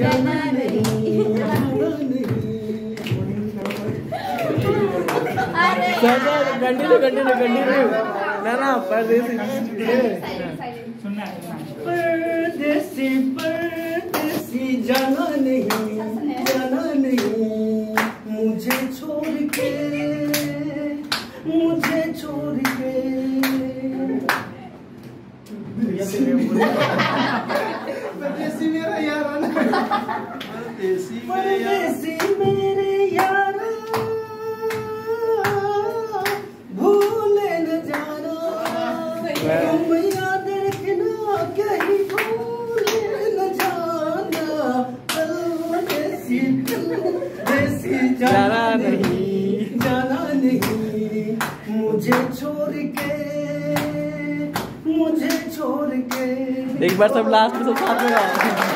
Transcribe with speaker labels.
Speaker 1: जाना नहीं
Speaker 2: continue continue continue ना ना परदेसी।
Speaker 1: परदेसी परदेसी जाना नहीं जाना नहीं मुझे छोड़ के मुझे छोड़ के
Speaker 3: परदेसी मेरा यार परदेसी
Speaker 1: परदेसी मेरे यार। भूले न जाना। तुम याद रखना कहीं भूले न जाना। परदेसी परदेसी जाना नहीं। जाना नहीं। मुझे छोड़ के मुझे छोड़ के।
Speaker 2: एक बार सब लास्ट में सब साथ में